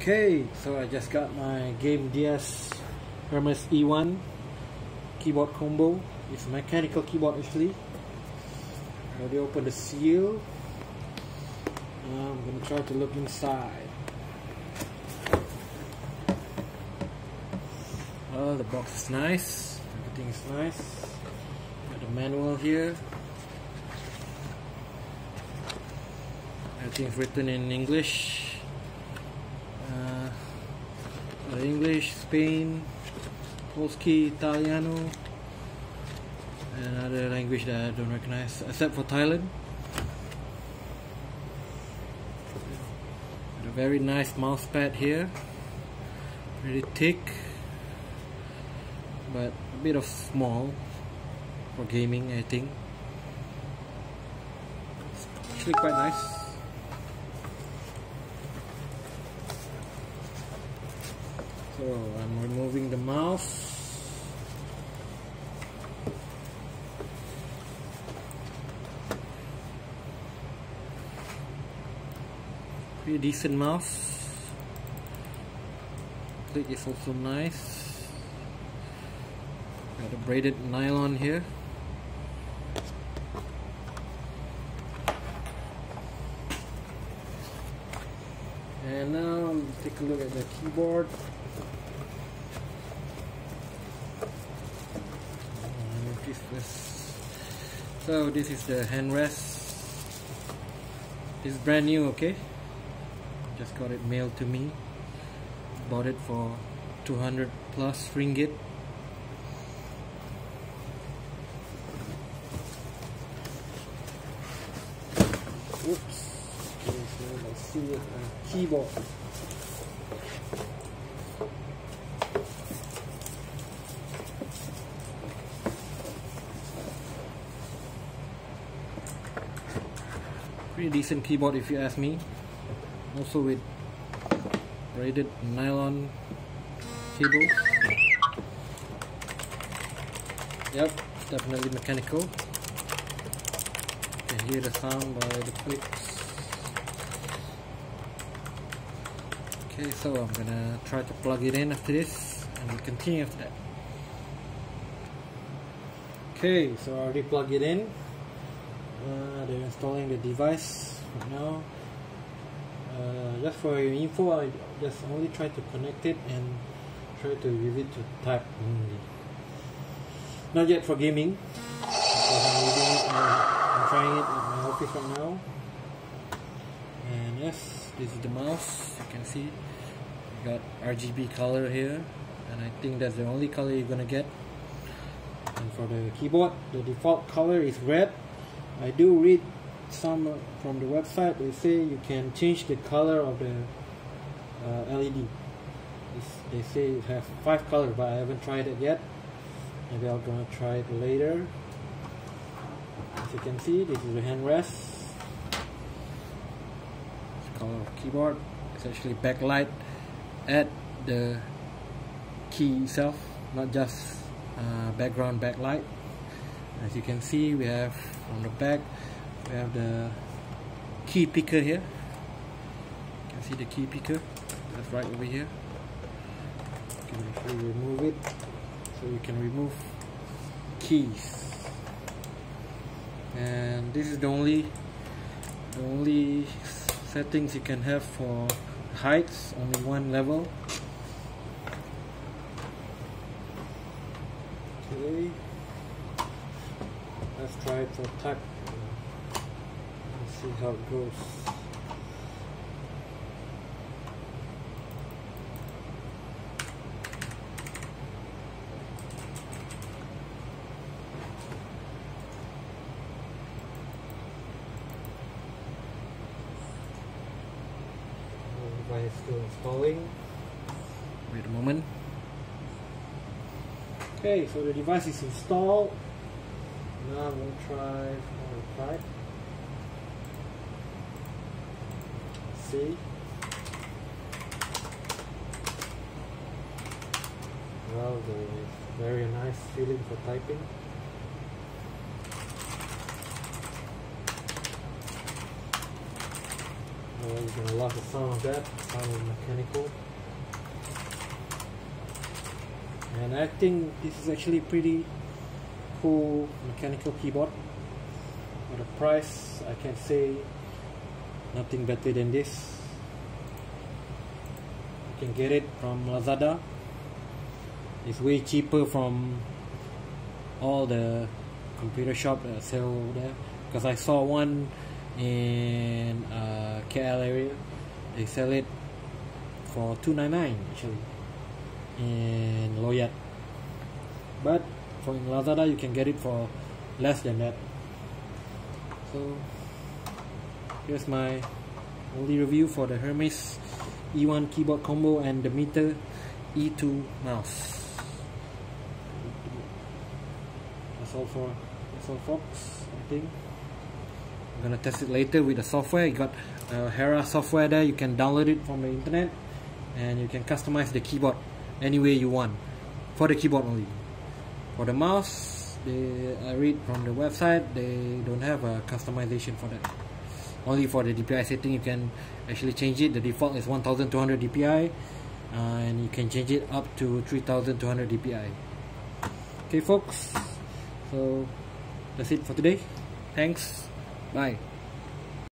Okay, so I just got my GAMDIAS Hermes E1 keyboard combo. It's a mechanical keyboard actually. Already opened the seal. Now I'm gonna try to look inside. Well, the box is nice. Everything is nice. Got the manual here. Everything's written in English. English, Spain, Polski, Italiano, and another language that I don't recognize except for Thailand. a very nice mouse pad here, very thick, but a bit of small for gaming, I think. It's actually quite nice. So I'm removing the mouse. Pretty decent mouse. Click is also nice. Got a braided nylon here. And now take a look at the keyboard so this is the handrest it's brand new okay just got it mailed to me bought it for 200 plus ringgit Oops. Okay, so on keyboard. Pretty decent keyboard if you ask me. Also with braided nylon cables. Yep definitely mechanical. You can hear the sound by the clicks. Okay so I'm gonna try to plug it in after this and we'll continue after that. Okay so I already plugged it in. Uh, they're installing the device right now. Uh, just for info I just only try to connect it and try to use it to type only. Not yet for gaming I'm it uh, I'm trying it at my office right now. And yes this is the mouse. You can see you got RGB color here and I think that's the only color you're gonna get. And for the keyboard the default color is red I do read some from the website. They say you can change the color of the uh, LED it's, they say it has five colors but I haven't tried it yet. Maybe I'm gonna try it later. As you can see this is the handrest. It's color of keyboard. It's actually backlight at the key itself not just uh, background backlight as you can see we have on the back we have the key picker here. You can see the key picker that's right over here. Actually remove it so you can remove keys. And this is the only the only settings you can have for heights only one level. Okay let's try to type and see how it goes. Device still installing. Wait a moment. Okay so the device is installed now to try for type. See? Well, the very nice feeling for typing. Well, you you're gonna love the sound of that sound of mechanical and I think this is actually pretty cool mechanical keyboard. For the price I can say nothing better than this. You can get it from Lazada. It's way cheaper from all the computer shop that sell there. Because I saw one in uh, KL area. They sell it for 299 actually in Low Yat but for Lazada you can get it for less than that. So here's my only review for the Hermes E1 keyboard combo and Demeter E2 mouse. That's all for that's all folks I think. I'm gonna test it later with the software. You got uh, Hera software there. You can download it from the internet and you can customize the keyboard any way you want. For the keyboard only for the mouse they I read from the website they don't have a customization for that. Only for the DPI setting you can actually change it. The default is 1200 DPI uh, and you can change it up to 3200 DPI okay folks. So that's it for today. Thanks. Bye